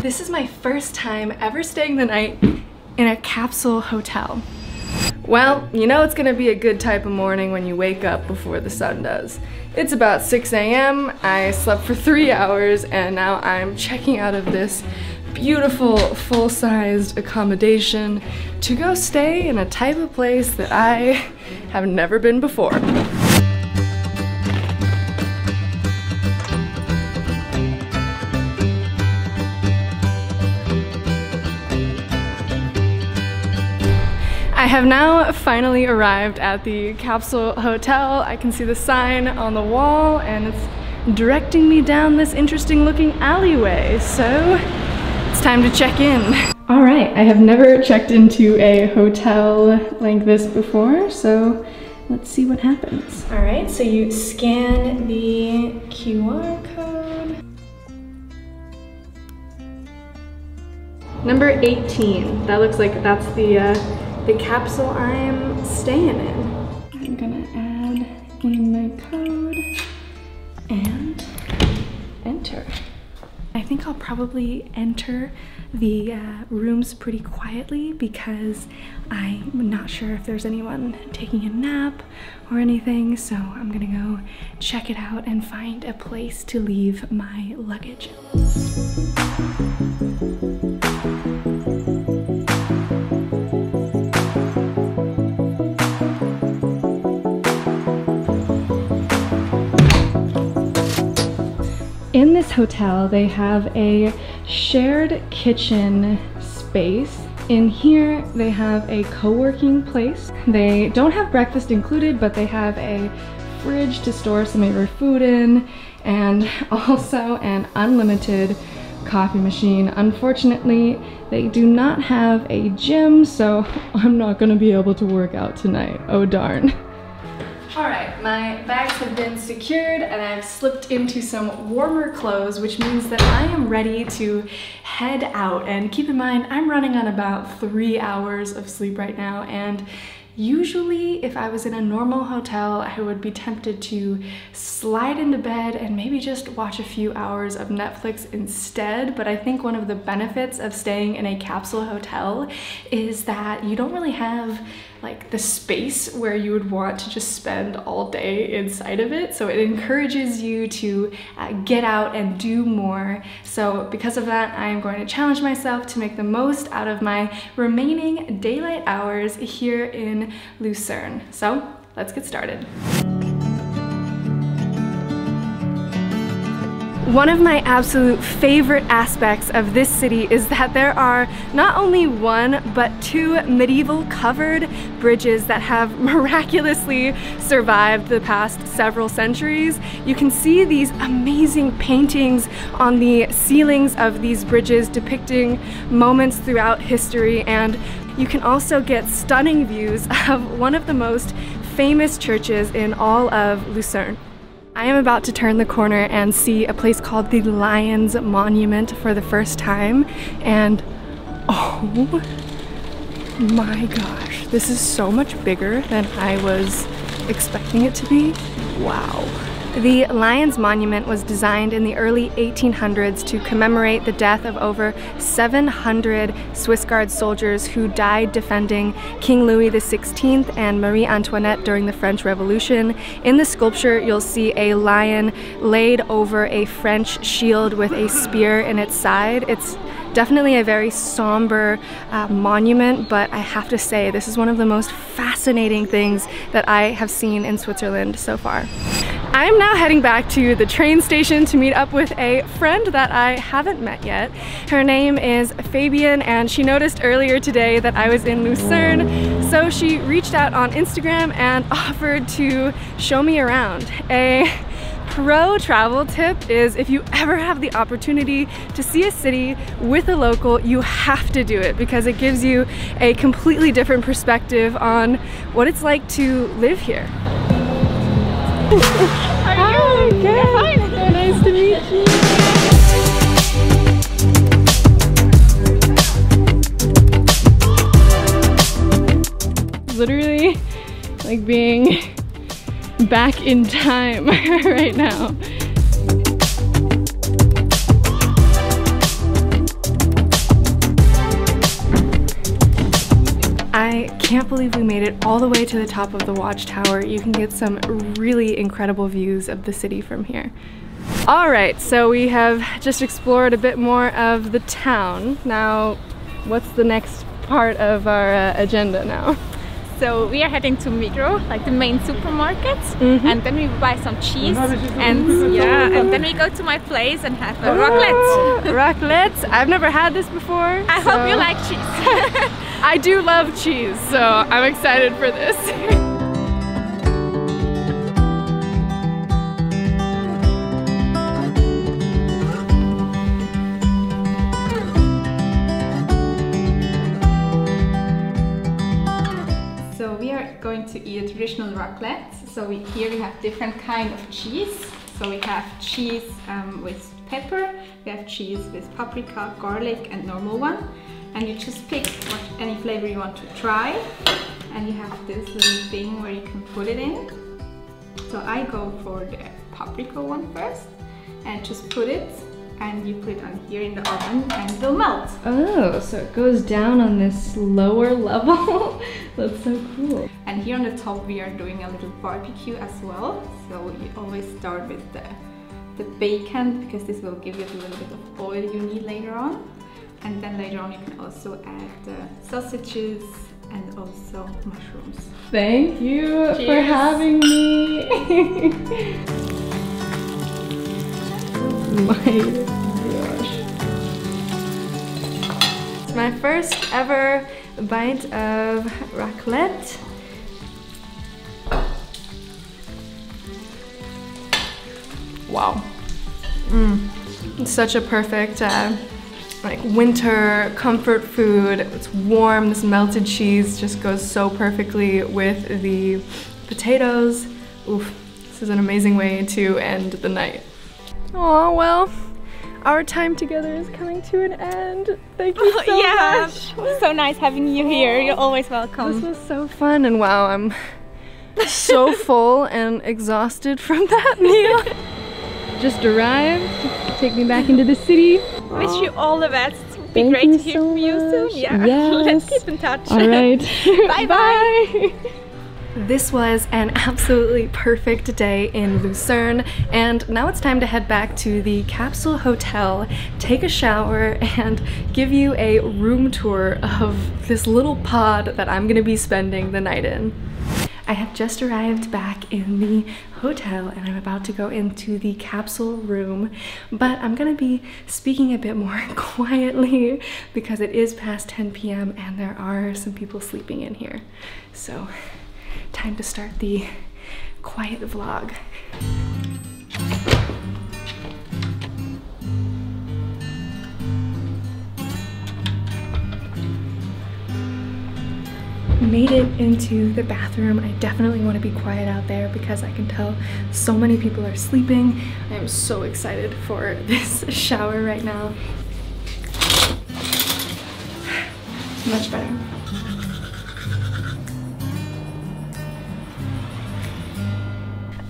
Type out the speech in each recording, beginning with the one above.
This is my first time ever staying the night in a capsule hotel. Well, you know it's gonna be a good type of morning when you wake up before the sun does. It's about 6 a.m., I slept for three hours, and now I'm checking out of this beautiful full-sized accommodation to go stay in a type of place that I have never been before. Have now finally arrived at the capsule hotel. I can see the sign on the wall and it's directing me down this interesting looking alleyway. So it's time to check in. All right, I have never checked into a hotel like this before, so let's see what happens. All right, so you scan the QR code. Number 18, that looks like that's the uh, the capsule I'm staying in. I'm gonna add in my code and enter. I think I'll probably enter the uh, rooms pretty quietly because I'm not sure if there's anyone taking a nap or anything. So I'm gonna go check it out and find a place to leave my luggage. In this hotel, they have a shared kitchen space. In here, they have a co-working place. They don't have breakfast included, but they have a fridge to store some of your food in, and also an unlimited coffee machine. Unfortunately, they do not have a gym, so I'm not gonna be able to work out tonight. Oh darn. All right, my bags have been secured and I've slipped into some warmer clothes, which means that I am ready to head out. And keep in mind, I'm running on about three hours of sleep right now. And Usually, if I was in a normal hotel, I would be tempted to slide into bed and maybe just watch a few hours of Netflix instead. But I think one of the benefits of staying in a capsule hotel is that you don't really have like the space where you would want to just spend all day inside of it. So it encourages you to uh, get out and do more. So because of that, I am going to challenge myself to make the most out of my remaining daylight hours here in Lucerne. So let's get started. One of my absolute favorite aspects of this city is that there are not only one, but two medieval covered bridges that have miraculously survived the past several centuries. You can see these amazing paintings on the ceilings of these bridges depicting moments throughout history and you can also get stunning views of one of the most famous churches in all of Lucerne. I am about to turn the corner and see a place called the Lions Monument for the first time and oh my gosh, this is so much bigger than I was expecting it to be. Wow. The Lions Monument was designed in the early 1800s to commemorate the death of over 700 Swiss Guard soldiers who died defending King Louis XVI and Marie Antoinette during the French Revolution. In the sculpture, you'll see a lion laid over a French shield with a spear in its side. It's definitely a very somber uh, monument, but I have to say, this is one of the most fascinating things that I have seen in Switzerland so far. I'm now heading back to the train station to meet up with a friend that I haven't met yet. Her name is Fabian and she noticed earlier today that I was in Lucerne, so she reached out on Instagram and offered to show me around. A pro travel tip is if you ever have the opportunity to see a city with a local, you have to do it because it gives you a completely different perspective on what it's like to live here. Hi, good. Nice to meet you. Literally like being back in time right now. I can't believe we made it all the way to the top of the watchtower. You can get some really incredible views of the city from here. All right, so we have just explored a bit more of the town. Now, what's the next part of our uh, agenda now? So we are heading to Migros, like the main supermarket, mm -hmm. and then we buy some cheese, and yeah, and then we go to my place and have a oh, raclette. raclette! I've never had this before. I so. hope you like cheese. I do love cheese, so I'm excited for this. So we are going to eat a traditional raclette. So we, here we have different kind of cheese. So we have cheese um, with pepper, we have cheese with paprika, garlic and normal one. And you just pick what, any flavor you want to try. And you have this little thing where you can put it in. So I go for the paprika one first and just put it and you put it on here in the oven and it will melt. Oh, so it goes down on this lower level. That's so cool. And here on the top we are doing a little barbecue as well. So you always start with the, the bacon because this will give you a little bit of oil you need later on. And then later on you can also add the sausages and also mushrooms. Thank you Cheers. for having me. my gosh. It's my first ever bite of raclette. Wow. Mm. It's such a perfect uh, like winter comfort food. It's warm, this melted cheese just goes so perfectly with the potatoes. Oof, this is an amazing way to end the night. Oh well, our time together is coming to an end. Thank you so yeah. much. So nice having you here. You're always welcome. This was so fun and wow, I'm so full and exhausted from that meal. Just arrived. Take me back into the city. Wish you all the best. Be Thank great to hear so from you soon. Yeah. Yes. Let's keep in touch. All right. bye bye. This was an absolutely perfect day in Lucerne and now it's time to head back to the Capsule Hotel, take a shower and give you a room tour of this little pod that I'm gonna be spending the night in. I have just arrived back in the hotel and I'm about to go into the capsule room, but I'm gonna be speaking a bit more quietly because it is past 10 p.m. and there are some people sleeping in here. So time to start the quiet vlog. Made it into the bathroom. I definitely want to be quiet out there because I can tell so many people are sleeping. I am so excited for this shower right now. Much better.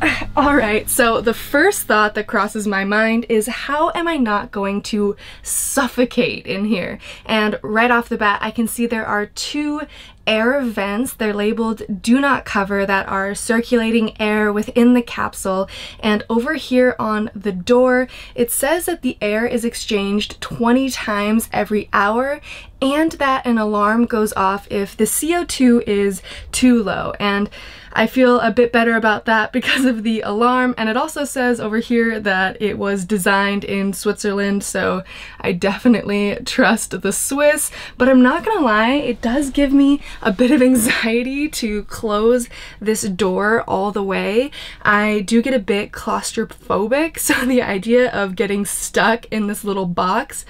All right, so the first thought that crosses my mind is how am I not going to suffocate in here? And right off the bat, I can see there are two air vents. They're labeled do not cover that are circulating air within the capsule. And over here on the door, it says that the air is exchanged 20 times every hour and that an alarm goes off if the CO2 is too low. And I feel a bit better about that because of the alarm and it also says over here that it was designed in Switzerland so I definitely trust the Swiss but I'm not gonna lie it does give me a bit of anxiety to close this door all the way. I do get a bit claustrophobic so the idea of getting stuck in this little box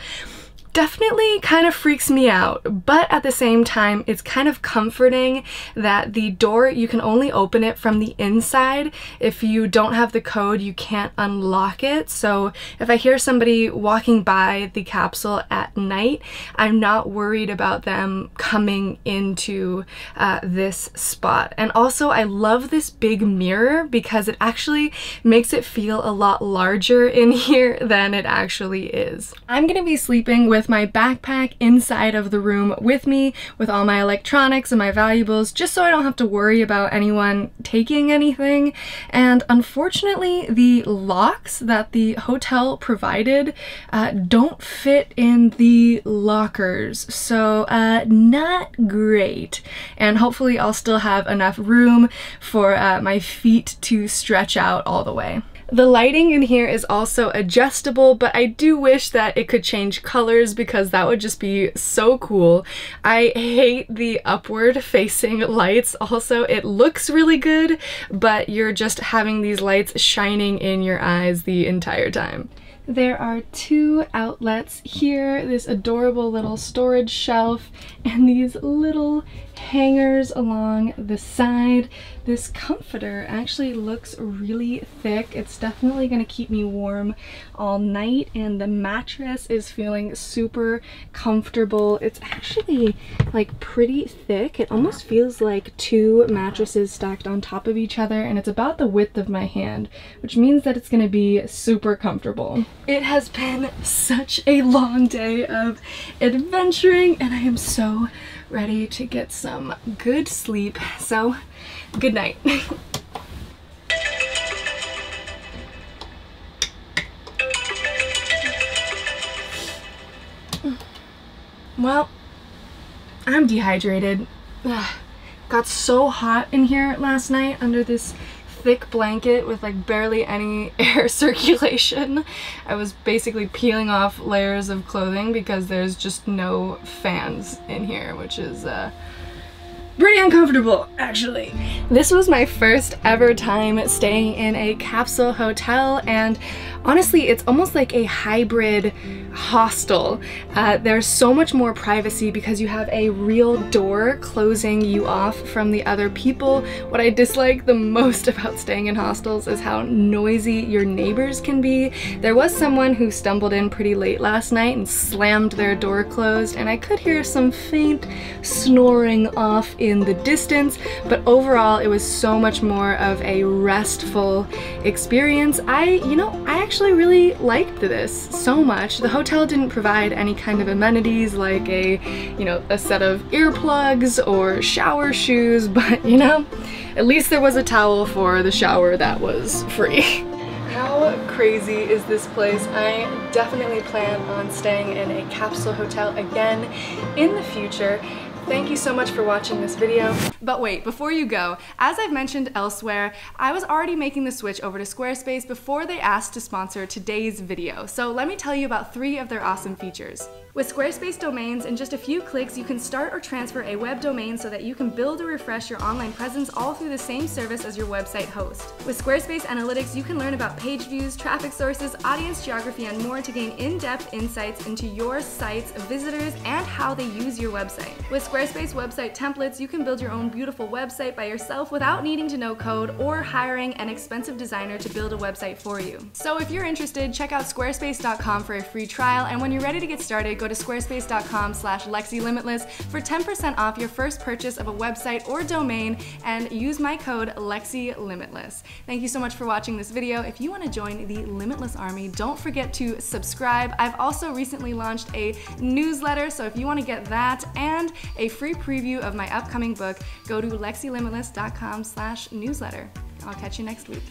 definitely kind of freaks me out, but at the same time, it's kind of comforting that the door, you can only open it from the inside. If you don't have the code, you can't unlock it. So if I hear somebody walking by the capsule at night, I'm not worried about them coming into uh, this spot. And also, I love this big mirror because it actually makes it feel a lot larger in here than it actually is. I'm gonna be sleeping with with my backpack inside of the room with me with all my electronics and my valuables just so I don't have to worry about anyone taking anything. And unfortunately, the locks that the hotel provided uh, don't fit in the lockers, so uh, not great. And hopefully I'll still have enough room for uh, my feet to stretch out all the way. The lighting in here is also adjustable, but I do wish that it could change colors because that would just be so cool. I hate the upward facing lights also. It looks really good, but you're just having these lights shining in your eyes the entire time. There are two outlets here, this adorable little storage shelf, and these little hangers along the side. This comforter actually looks really thick. It's definitely gonna keep me warm all night and the mattress is feeling super comfortable. It's actually like pretty thick. It almost feels like two mattresses stacked on top of each other and it's about the width of my hand, which means that it's gonna be super comfortable. It has been such a long day of adventuring and I am so ready to get some good sleep. So, good night. well, I'm dehydrated. Ugh. Got so hot in here last night under this thick blanket with like barely any air circulation. I was basically peeling off layers of clothing because there's just no fans in here, which is uh, pretty uncomfortable, actually. This was my first ever time staying in a capsule hotel, and honestly, it's almost like a hybrid hostel. Uh, there's so much more privacy because you have a real door closing you off from the other people. What I dislike the most about staying in hostels is how noisy your neighbors can be. There was someone who stumbled in pretty late last night and slammed their door closed, and I could hear some faint snoring off in the distance, but overall it was so much more of a restful experience. I, you know, I actually really liked this so much. The hotel didn't provide any kind of amenities like a, you know, a set of earplugs or shower shoes, but you know, at least there was a towel for the shower that was free. How crazy is this place? I definitely plan on staying in a capsule hotel again in the future Thank you so much for watching this video. But wait, before you go, as I've mentioned elsewhere, I was already making the switch over to Squarespace before they asked to sponsor today's video. So let me tell you about three of their awesome features. With Squarespace domains, in just a few clicks, you can start or transfer a web domain so that you can build or refresh your online presence all through the same service as your website host. With Squarespace Analytics, you can learn about page views, traffic sources, audience geography, and more to gain in-depth insights into your site's visitors and how they use your website. With Squarespace website templates, you can build your own beautiful website by yourself without needing to know code or hiring an expensive designer to build a website for you. So if you're interested, check out squarespace.com for a free trial, and when you're ready to get started, go to squarespace.com slash lexielimitless for 10% off your first purchase of a website or domain and use my code LexieLimitless. Thank you so much for watching this video. If you want to join the Limitless Army, don't forget to subscribe. I've also recently launched a newsletter, so if you want to get that and a free preview of my upcoming book, go to lexielimitless.com slash newsletter. I'll catch you next week.